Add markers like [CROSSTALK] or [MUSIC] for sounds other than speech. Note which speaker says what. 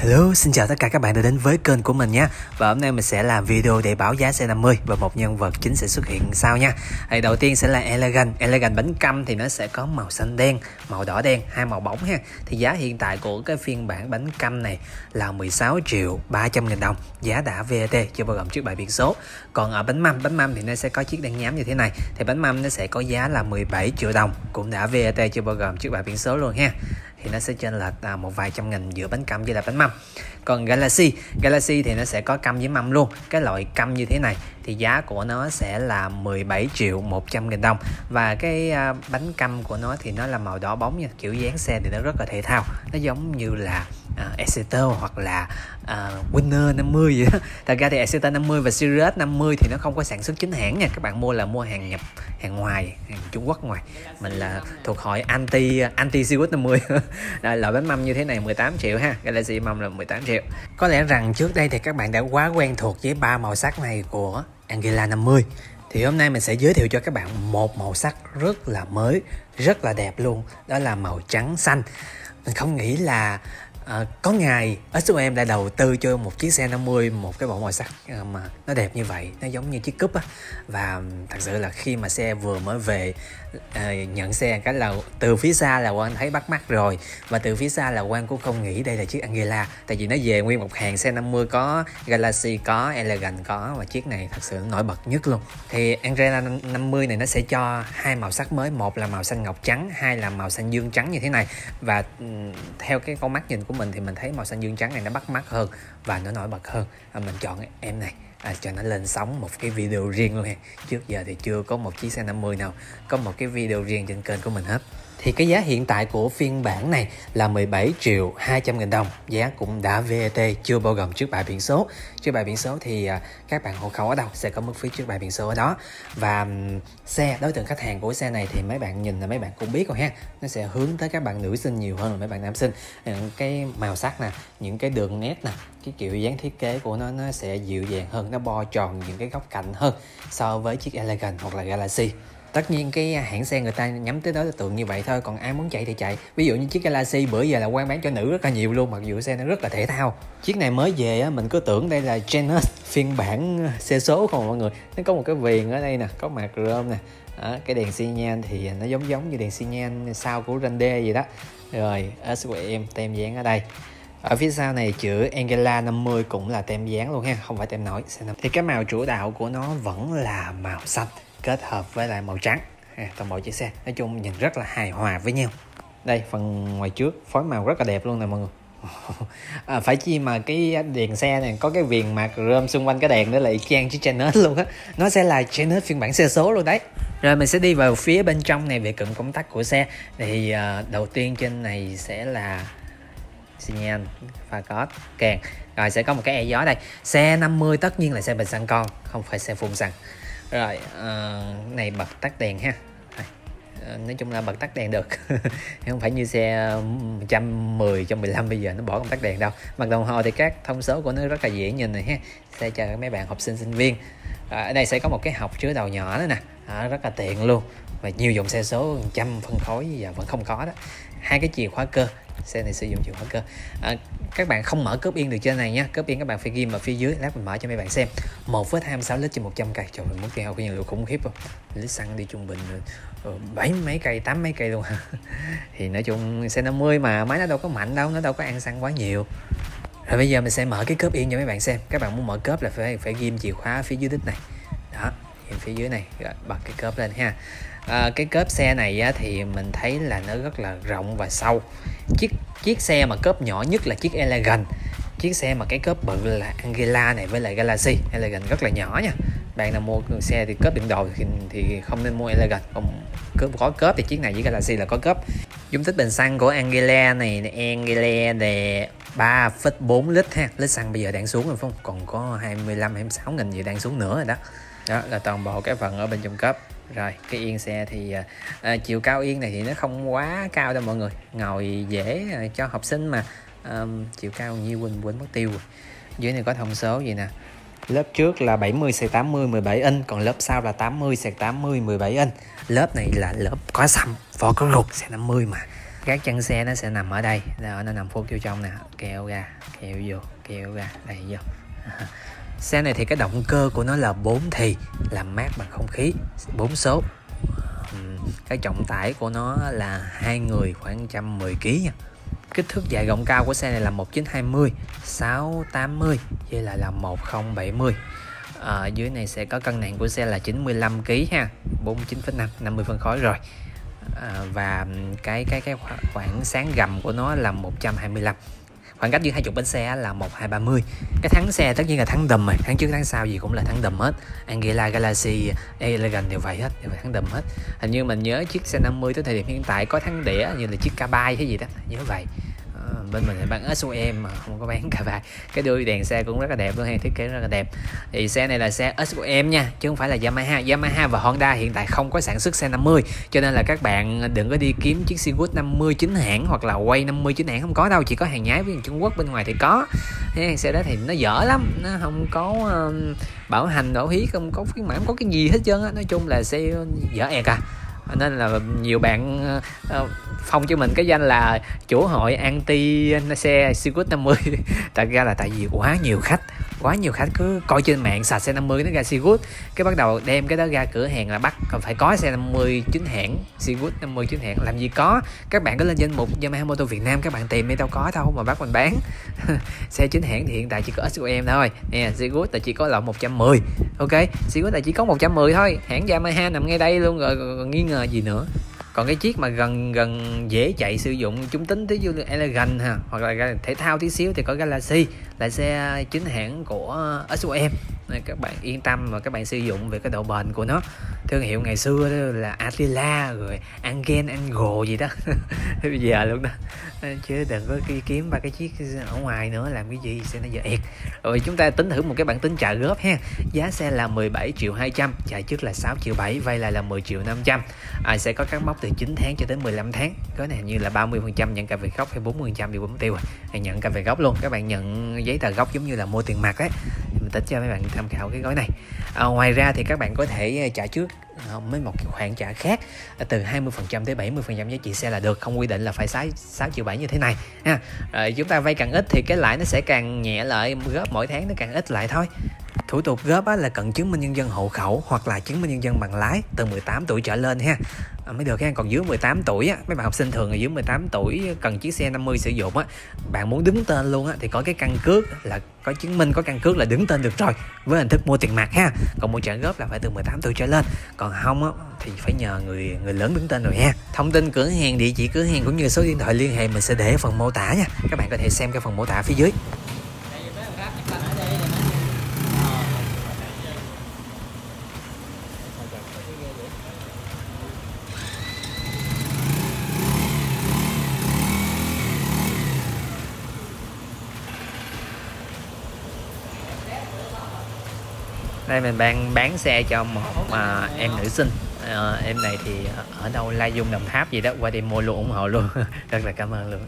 Speaker 1: Hello, xin chào tất cả các bạn đã đến với kênh của mình nhé. Và hôm nay mình sẽ làm video để báo giá xe 50 Và một nhân vật chính sẽ xuất hiện sau nha. Thì Đầu tiên sẽ là Elegant. Elegant bánh căm thì nó sẽ có màu xanh đen, màu đỏ đen, hai màu bóng ha. Thì giá hiện tại của cái phiên bản bánh căm này là 16 triệu 300 nghìn đồng. Giá đã VAT chưa bao gồm trước bài biển số. Còn ở bánh mâm, bánh mâm thì nó sẽ có chiếc đen nhám như thế này. Thì bánh mâm nó sẽ có giá là 17 triệu đồng Cũng đã VAT chưa bao gồm trước bài biển số luôn ha thì nó sẽ chênh lệch à, một vài trăm nghìn giữa bánh căm với là bánh mâm. Còn Galaxy Galaxy thì nó sẽ có căm với mâm luôn. Cái loại căm như thế này thì giá của nó sẽ là 17 triệu 100 nghìn đồng. Và cái à, bánh căm của nó thì nó là màu đỏ bóng nha kiểu dáng xe thì nó rất là thể thao. Nó giống như là uh, Exeter hoặc là uh, Winner 50 gì đó. [LAUGHS] Thật ra thì Exeter 50 và Sirius 50 thì nó không có sản xuất chính hãng nha. Các bạn mua là mua hàng nhập hàng ngoài hàng Trung Quốc ngoài. Mình là thuộc hội anti anti Sirius 50 [LAUGHS] loại bánh mâm như thế này 18 triệu ha. Galaxy mâm là 18 triệu. Có lẽ rằng trước đây thì các bạn đã quá quen thuộc với ba màu sắc này của Angela 50 thì hôm nay mình sẽ giới thiệu cho các bạn một màu sắc rất là mới rất là đẹp luôn. Đó là màu trắng xanh. Mình không nghĩ là à, có ngày SOM đã đầu tư cho một chiếc xe 50 một cái bộ màu sắc à, mà nó đẹp như vậy nó giống như chiếc cúp á. Và thật sự là khi mà xe vừa mới về à, nhận xe cái là từ phía xa là quan thấy bắt mắt rồi. Và từ phía xa là quan cũng không nghĩ đây là chiếc Angela tại vì nó về nguyên một hàng xe 50 có Galaxy có Elegant có và chiếc này thật sự nổi bật nhất luôn. Thì Angela 50 này nó sẽ cho hai màu sắc mới một là màu xanh ngọc trắng hai là màu xanh dương trắng như thế này. Và theo cái con mắt nhìn của mình thì mình thấy màu xanh dương trắng này nó bắt mắt hơn và nó nổi bật hơn. À, mình chọn em này à, cho nó lên sóng một cái video riêng luôn ha trước giờ thì chưa có một chiếc xe 50 nào có một cái video riêng trên kênh của mình hết thì cái giá hiện tại của phiên bản này là 17 triệu 200 nghìn đồng. Giá cũng đã VAT chưa bao gồm trước bài biển số. Trước bài biển số thì à, các bạn hộ khẩu ở đâu sẽ có mức phí trước bài biển số ở đó. Và xe, đối tượng khách hàng của xe này thì mấy bạn nhìn là mấy bạn cũng biết rồi ha. Nó sẽ hướng tới các bạn nữ sinh nhiều hơn là mấy bạn nam sinh. Ờ, cái màu sắc nè, những cái đường nét nè, cái kiểu dáng thiết kế của nó nó sẽ dịu dàng hơn, nó bo tròn những cái góc cạnh hơn so với chiếc Elegant hoặc là Galaxy tất nhiên cái à, hãng xe người ta nhắm tới đối tượng như vậy thôi còn ai muốn chạy thì chạy. Ví dụ như chiếc Galaxy bữa giờ là quan bán cho nữ rất là nhiều luôn mặc dù xe nó rất là thể thao. Chiếc này mới về á mình cứ tưởng đây là Genus phiên bản à, xe số không à, mọi người. Nó có một cái viền ở đây nè có mặt rơm nè. À, cái đèn xi nhan thì nó giống giống như đèn xi nhan sau của rande vậy đó. Rồi SQM tem dán ở đây. Ở phía sau này chữ Angela 50 cũng là tem dán luôn ha không phải tem nổi thì cái màu chủ đạo của nó vẫn là màu xanh kết hợp với lại màu trắng. À, toàn bộ chiếc xe. Nói chung nhìn rất là hài hòa với nhau. Đây phần ngoài trước phối màu rất là đẹp luôn nè mọi người. [LAUGHS] À, phải chi mà cái đèn xe này có cái viền mạc rơm xung quanh cái đèn đó là y chang chiếc Chanet luôn á. Nó sẽ là Chanet phiên bản xe số luôn đấy. Rồi mình sẽ đi vào phía bên trong này về cụm công tắc của xe. Thì uh, đầu tiên trên này sẽ là xi nhan pha cót kèn. Rồi sẽ có một cái e gió đây. Xe 50 tất nhiên là xe bình xăng con không phải xe phun xăng rồi uh, này bật tắt đèn ha. Ờ, nói chung là bật tắt đèn được. [LAUGHS] Không phải như xe 110 115 bây giờ nó bỏ công tắc đèn đâu. Mặt đồng hồ thì các thông số của nó rất là dễ nhìn này ha. Xe cho mấy bạn học sinh sinh viên. À, ở đây sẽ có một cái học chứa đầu nhỏ nữa nè. À, rất là tiện luôn. Và nhiều dòng xe số trăm phân khối giờ vẫn không có đó. Hai cái chìa khóa cơ. Xe này sử dụng chìa khóa cơ. À, các bạn không mở cốp yên được trên này nha cốp yên các bạn phải ghi ở phía dưới lát mình mở cho mấy bạn xem. 1,26 lít trên 100 cây. Trời ơi muốn tiêu hao cái nhiên liệu khủng khiếp không lít xăng đi trung bình ờ, bảy mấy cây tám mấy cây luôn. [LAUGHS] Thì nói chung xe 50 mà máy nó đâu có mạnh đâu nó đâu có ăn xăng quá nhiều. Rồi bây giờ mình sẽ mở cái cốp yên cho mấy bạn xem. Các bạn muốn mở cốp là phải phải ghim chìa khóa phía dưới đít này. Đó phía dưới này rồi bật cái cớp lên ha. À, cái cớp xe này á, thì mình thấy là nó rất là rộng và sâu. Chiếc chiếc xe mà cớp nhỏ nhất là chiếc Elegant. Chiếc xe mà cái cớp bự là Angela này với lại Galaxy. Elegant rất là nhỏ nha. Bạn nào mua xe thì cớp điện đồ thì, thì không nên mua Elegant. Không cớp có cớp thì chiếc này với Galaxy là có cớp dung tích bình xăng của Angela này Angela này 3,4 lít ha. Lít xăng bây giờ đang xuống rồi phải không? Còn có 25 26 nghìn gì đang xuống nữa rồi đó. Đó là toàn bộ cái phần ở bên trong cấp rồi cái yên xe thì à, à, chiều cao yên này thì nó không quá cao đâu mọi người. Ngồi dễ à, cho học sinh mà. À, chiều cao nhiêu quên quên mất tiêu rồi. Dưới này có thông số gì nè. Lớp trước là 70 x 80 17 inch còn lớp sau là 80 x 80 17 inch lớp này là lớp có xăm vỏ có ruột xe 50 mà các chân xe nó sẽ nằm ở đây. Đó, nó nằm phút vô trong nè. Kéo ra kéo vô kéo ra đây vô. [LAUGHS] Xe này thì cái động cơ của nó là 4 thì làm mát bằng không khí 4 số. Cái trọng tải của nó là hai người khoảng 110 kg nha. Kích thước dài rộng cao của xe này là 1920 680 với lại là 1070 ở à, dưới này sẽ có cân nặng của xe là 95 kg ha. 49,5 50 phân khối rồi à, và cái cái cái khoảng sáng gầm của nó là 125 khoảng cách giữa hai chục bánh xe là một hai ba mươi. Cái thắng xe tất nhiên là thắng đầm rồi thắng trước thắng sau gì cũng là thắng đầm hết. Angela Galaxy Elegant đều vậy hết đều phải thắng đầm hết. Hình như mình nhớ chiếc xe 50 tới thời điểm hiện tại có thắng đĩa như là chiếc K3 hay gì đó nhớ vậy. Ờ, bên mình thì bán SOM mà không có bán cả vài cái đuôi đèn xe cũng rất là đẹp luôn hay thiết kế rất là đẹp. Thì xe này là xe SOM nha chứ không phải là Yamaha. Yamaha và Honda hiện tại không có sản xuất xe 50 cho nên là các bạn đừng có đi kiếm chiếc Sigurd 50 chính hãng hoặc là quay 50 chính hãng không có đâu. Chỉ có hàng nhái với Trung Quốc bên ngoài thì có. Thế xe đó thì nó dở lắm nó không có bảo hành đổ hí không có phiên mãi, không có cái gì hết trơn á. Nói chung là xe dở ẹc à nên là nhiều bạn ờ, ờ, phong cho mình cái danh là chủ hội anti xe Seawood 50 thật ra là tại vì quá nhiều khách quá nhiều khách cứ coi trên mạng sạch xe 50 nó ra Sigut cái bắt đầu đem cái đó ra cửa hàng là bắt còn phải có xe 50 chính hãng Sigut 50 chính hãng. Làm gì có? Các bạn có lên danh mục Yamaha Motor Việt Nam, các bạn tìm đi, đâu có, đâu mà bắt mình bán. [LAUGHS] Xe chính hãng thì hiện tại chỉ có SUM thôi. Nè Sigut là chỉ có loại 110 ok? Sigut là chỉ có 110 thôi. Hãng Yamaha nằm ngay đây luôn rồi còn nghi ngờ gì nữa? Còn cái chiếc mà gần gần dễ chạy sử dụng, chúng tính tí dụ như elegant ha, hoặc là thể thao tí xíu thì có galaxy, là xe chính hãng của som nên các bạn yên tâm và các bạn sử dụng về cái độ bền của nó. Thương hiệu ngày xưa đó là Attila rồi Angen Angle gì đó. [LAUGHS] Bây giờ luôn đó chứ đừng có đi kiếm ba cái chiếc ở ngoài nữa làm cái gì xe nó dở ẹt rồi chúng ta tính thử một cái bản tính trả góp ha. Giá xe là 17 triệu 200 trả trước là 6 triệu 7 vay lại là 10 triệu 500 à, sẽ có các mốc từ 9 tháng cho tới 15 tháng? Có này như là 30 phần trăm nhận cả về gốc hay 40 phần trăm thì cũng tiêu rồi hay nhận cả về gốc luôn. Các bạn nhận giấy tờ gốc giống như là mua tiền mặt ấy. Mình tính cho mấy bạn tham khảo cái gói này. À, ngoài ra thì các bạn có thể ờ, trả trước với một khoản trả khác à, từ 20% tới 70% giá trị xe là được không quy định là phải 6, 6 triệu 7 như thế này ha. Rồi chúng ta vay càng ít thì cái lãi nó sẽ càng nhẹ lại góp mỗi tháng nó càng ít lại thôi. Thủ tục góp á, là cần chứng minh nhân dân hộ khẩu hoặc là chứng minh nhân dân bằng lái từ 18 tuổi trở lên ha à, mới được ha. Còn dưới 18 tuổi á, mấy bạn học sinh thường là dưới 18 tuổi cần chiếc xe 50 sử dụng á. Bạn muốn đứng tên luôn á thì có cái căn cước là có chứng minh có căn cước là đứng tên được rồi với hình thức mua tiền mặt ha. Còn mua trả góp là phải từ 18 tuổi trở lên. Còn không á thì phải nhờ người người lớn đứng tên rồi ha. Thông tin cửa hàng địa chỉ cửa hàng cũng như số điện thoại liên hệ mình sẽ để ở phần mô tả nha. Các bạn có thể xem cái phần mô tả phía dưới. Đây mình đang bán xe cho một à, em nữ sinh. À, em này thì ở đâu lai dung đồng tháp gì đó qua đi mua luôn ủng hộ luôn. [LAUGHS] Rất là cảm ơn luôn.